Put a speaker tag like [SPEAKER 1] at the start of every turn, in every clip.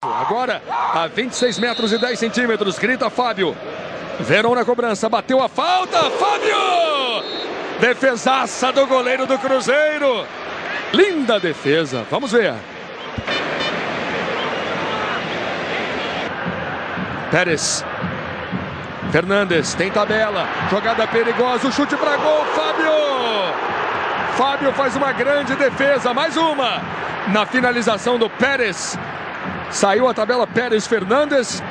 [SPEAKER 1] Agora a 26 metros e 10 centímetros, grita Fábio. Verão na cobrança, bateu a falta, Fábio! Defesaça do goleiro do Cruzeiro. Linda defesa, vamos ver. Pérez. Fernandes tem tabela, jogada perigosa, o chute para gol, Fábio! Fábio faz uma grande defesa, mais uma na finalização do Pérez. Saiu a tabela Pérez Fernandes.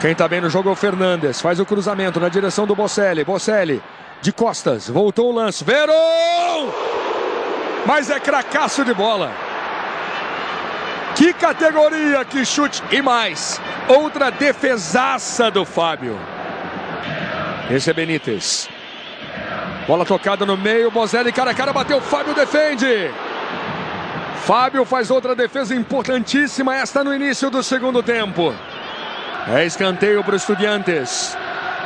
[SPEAKER 1] Quem está bem no jogo é o Fernandes. Faz o cruzamento na direção do Bocelli. Bocelli de costas. Voltou o lance. Verão! Mas é cracaço de bola. Que categoria, que chute. E mais, outra defesaça do Fábio. Esse é Benítez. Bola tocada no meio. Bozelli cara a cara bateu. Fábio defende. Fábio faz outra defesa importantíssima, esta no início do segundo tempo. É escanteio para os Estudiantes.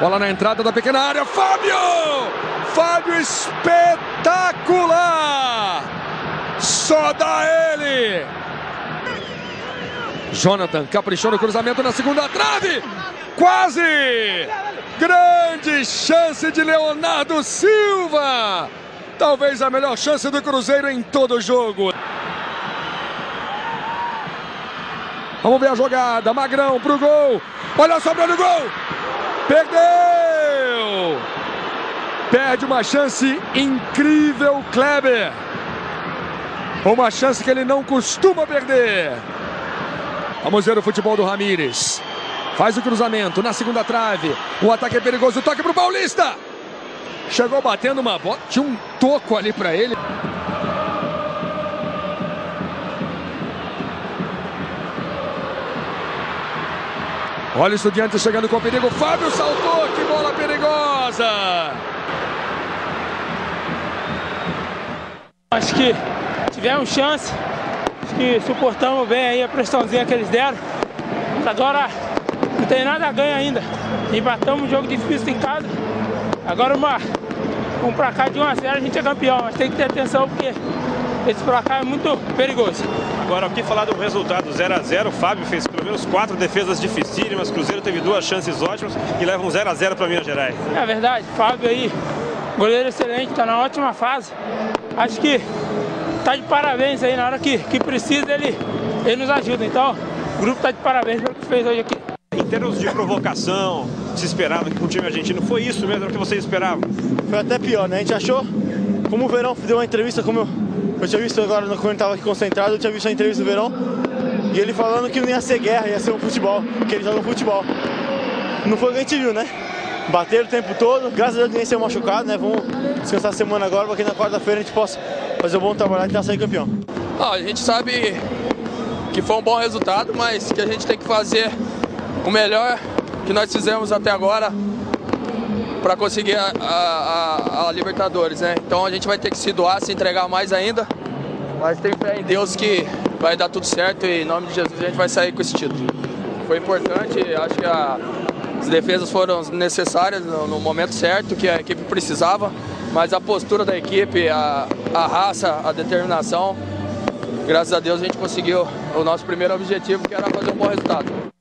[SPEAKER 1] Bola na entrada da pequena área. Fábio! Fábio espetacular! Só dá ele! Jonathan caprichou no cruzamento na segunda trave. Quase! Grande chance de Leonardo Silva! Talvez a melhor chance do Cruzeiro em todo o jogo. Vamos ver a jogada. Magrão pro gol. Olha sobrando o gol. Perdeu. Perde uma chance incrível, Kleber. Uma chance que ele não costuma perder. Vamos ver o futebol do Ramires. Faz o cruzamento na segunda trave. O ataque é perigoso. Toque pro Paulista. Chegou batendo uma bola. Tinha um toco ali para ele. Olha o Estudiante chegando com perigo. Fábio saltou. Que bola perigosa.
[SPEAKER 2] Acho que tivemos chance. Acho que suportamos bem aí a pressãozinha que eles deram. Agora não tem nada a ganhar ainda. Empatamos um jogo difícil em casa. Agora uma, um pra cá de 1 a 0 a gente é campeão. Mas tem que ter atenção porque esse placar é muito perigoso.
[SPEAKER 3] Agora, o que falar do resultado 0 a 0 O Fábio fez pelo menos quatro defesas dificílimas. Cruzeiro teve duas chances ótimas e leva um 0 a 0 para Minas Gerais.
[SPEAKER 2] É verdade. Fábio aí, goleiro excelente, está na ótima fase. Acho que tá de parabéns aí. Na hora que, que precisa, ele, ele nos ajuda. Então, o grupo tá de parabéns pelo que fez hoje aqui.
[SPEAKER 3] Em termos de provocação, se esperava que com o time argentino foi isso mesmo, era o que você esperava?
[SPEAKER 4] Foi até pior, né? A gente achou, como o Verão deu uma entrevista, como eu, eu tinha visto agora quando eu estava aqui concentrado, eu tinha visto a entrevista do Verão, e ele falando que não ia ser guerra, ia ser um futebol, que ele joga futebol. Não foi o que a gente viu, né? Bateram o tempo todo, graças a Deus ninguém saiu machucado, né? Vamos descansar a semana agora para que na quarta-feira a gente possa fazer um bom trabalho e tentar sair campeão.
[SPEAKER 5] A gente sabe que foi um bom resultado, mas que a gente tem que fazer o melhor que nós fizemos até agora para conseguir a, a, a, Libertadores, né? Então a gente vai ter que se doar, se entregar mais ainda, mas tenho fé em Deus que vai dar tudo certo e em nome de Jesus a gente vai sair com esse título. Foi importante, acho que a, as defesas foram necessárias no, no, momento certo que a equipe precisava, mas a postura da equipe, a, a raça, a determinação, graças a Deus a gente conseguiu o nosso primeiro objetivo que era fazer um bom resultado.